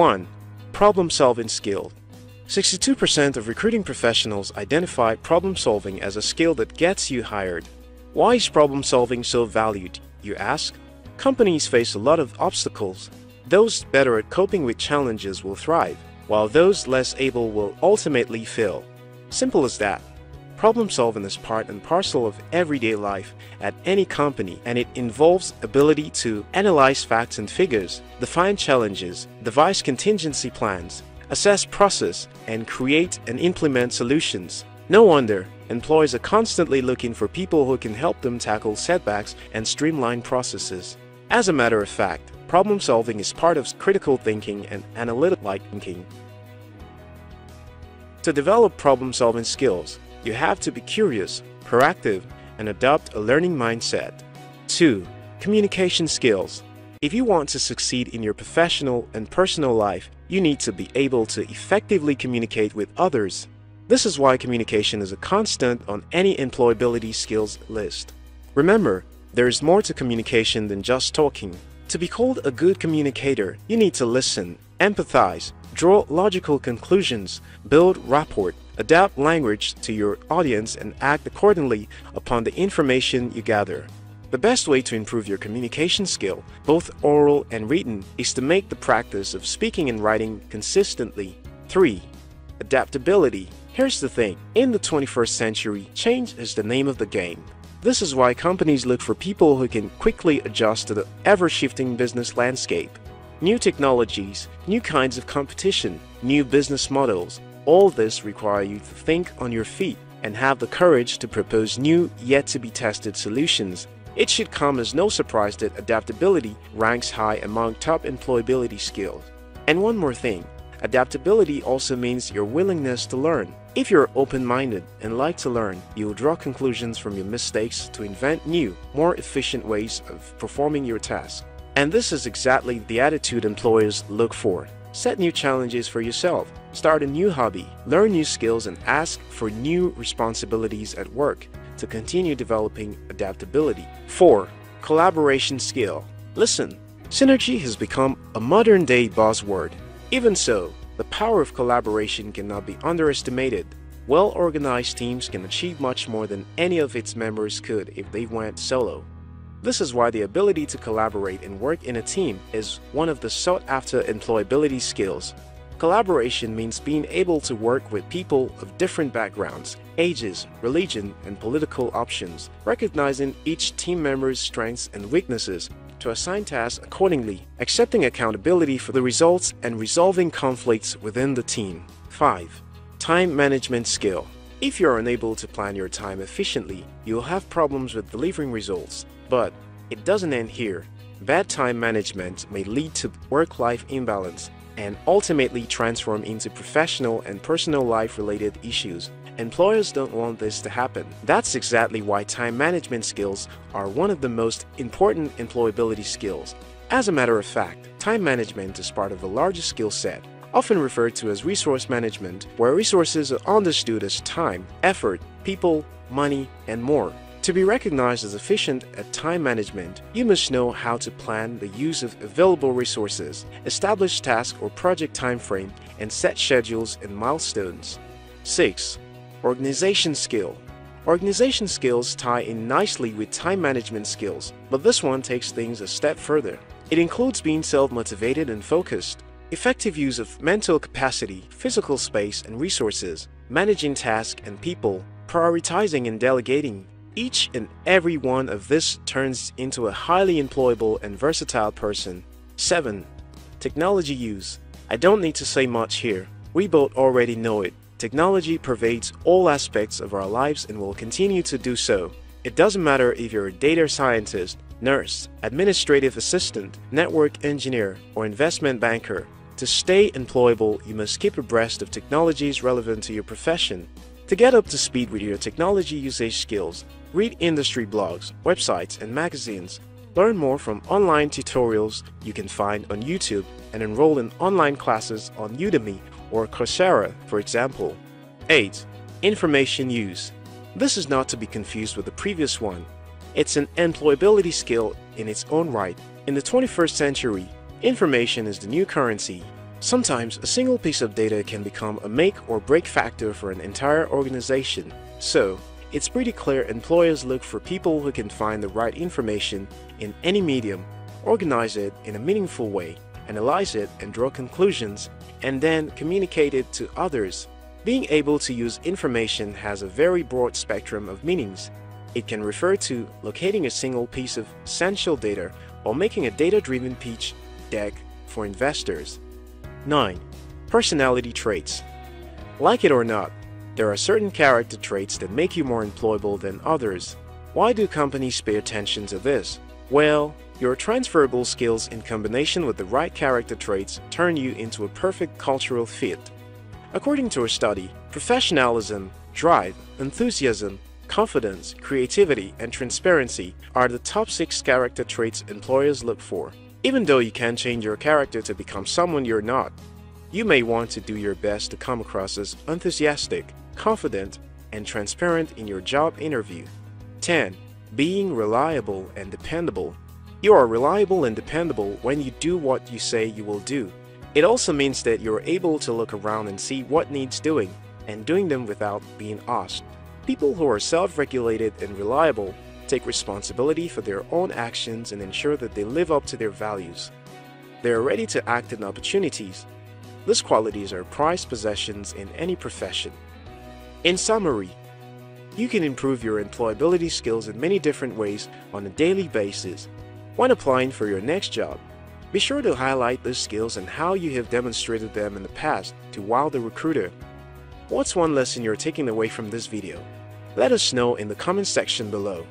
1. Problem solving skill. 62% of recruiting professionals identify problem solving as a skill that gets you hired. Why is problem solving so valued, you ask? Companies face a lot of obstacles. Those better at coping with challenges will thrive, while those less able will ultimately fail. Simple as that. Problem solving is part and parcel of everyday life at any company and it involves ability to analyze facts and figures, define challenges, devise contingency plans, assess process, and create and implement solutions. No wonder employees are constantly looking for people who can help them tackle setbacks and streamline processes. As a matter of fact, problem solving is part of critical thinking and analytical thinking. To develop problem solving skills, you have to be curious, proactive, and adopt a learning mindset. 2. Communication skills. If you want to succeed in your professional and personal life, you need to be able to effectively communicate with others. This is why communication is a constant on any employability skills list. Remember, there is more to communication than just talking. To be called a good communicator, you need to listen, empathize, draw logical conclusions, build rapport, adapt language to your audience, and act accordingly upon the information you gather. The best way to improve your communication skill, both oral and written, is to make the practice of speaking and writing consistently. 3. Adaptability. Here's the thing in the 21st century, change is the name of the game. This is why companies look for people who can quickly adjust to the ever shifting business landscape. New technologies, new kinds of competition, new business models, all this require you to think on your feet and have the courage to propose new, yet to be tested solutions. It should come as no surprise that adaptability ranks high among top employability skills. And one more thing adaptability also means your willingness to learn. If you're open minded and like to learn, you will draw conclusions from your mistakes to invent new, more efficient ways of performing your task. And this is exactly the attitude employers look for. Set new challenges for yourself, start a new hobby, learn new skills, and ask for new responsibilities at work to continue developing adaptability. 4. Collaboration skill. Listen, synergy has become a modern day buzzword. Even so, the power of collaboration cannot be underestimated. Well organized teams can achieve much more than any of its members could if they went solo. This is why the ability to collaborate and work in a team is one of the sought after employability skills. Collaboration means being able to work with people of different backgrounds, ages, religion, and political options, recognizing each team member's strengths and weaknesses to assign tasks accordingly, accepting accountability for the results, and resolving conflicts within the team. 5. Time management skill. If you're unable to plan your time efficiently, you'll have problems with delivering results. But it doesn't end here. Bad time management may lead to work life imbalance and ultimately transform into professional and personal life related issues. Employers don't want this to happen. That's exactly why time management skills are one of the most important employability skills. As a matter of fact, time management is part of the largest skill set, often referred to as resource management, where resources are understood as time, effort, people, money, and more. To be recognized as efficient at time management, you must know how to plan the use of available resources, establish task or project timeframe, and set schedules and milestones. 6. Organization skill. Organization skills tie in nicely with time management skills, but this one takes things a step further. It includes being self-motivated and focused, effective use of mental capacity, physical space and resources, managing tasks and people, prioritizing and delegating, each and every one of this turns into a highly employable and versatile person. 7. Technology use. I don't need to say much here. We both already know it. Technology pervades all aspects of our lives and will continue to do so. It doesn't matter if you're a data scientist, nurse, administrative assistant, network engineer, or investment banker. To stay employable, you must keep abreast of technologies relevant to your profession. To get up to speed with your technology usage skills, read industry blogs, websites, and magazines. Learn more from online tutorials you can find on YouTube and enroll in online classes on Udemy or Coursera, for example. 8. Information use. This is not to be confused with the previous one. It's an employability skill in its own right. In the 21st century, information is the new currency. Sometimes a single piece of data can become a make or break factor for an entire organization. So, it's pretty clear employers look for people who can find the right information in any medium, organize it in a meaningful way, analyze it and draw conclusions, and then communicate it to others. Being able to use information has a very broad spectrum of meanings. It can refer to locating a single piece of essential data or making a data-driven pitch deck for investors. 9. Personality traits. Like it or not, there are certain character traits that make you more employable than others. Why do companies pay attention to this? Well, your transferable skills in combination with the right character traits turn you into a perfect cultural fit. According to a study, professionalism, drive, enthusiasm, confidence, creativity, and transparency are the top six character traits employers look for. Even though you can change your character to become someone you're not, you may want to do your best to come across as enthusiastic, confident, and transparent in your job interview. 10. Being reliable and dependable. You are reliable and dependable when you do what you say you will do. It also means that you're able to look around and see what needs doing, and doing them without being asked. People who are self-regulated and reliable take responsibility for their own actions and ensure that they live up to their values. They are ready to act on opportunities. These qualities are prized possessions in any profession. In summary, you can improve your employability skills in many different ways on a daily basis. When applying for your next job, be sure to highlight those skills and how you have demonstrated them in the past to wow the recruiter. What's one lesson you're taking away from this video? Let us know in the comment section below.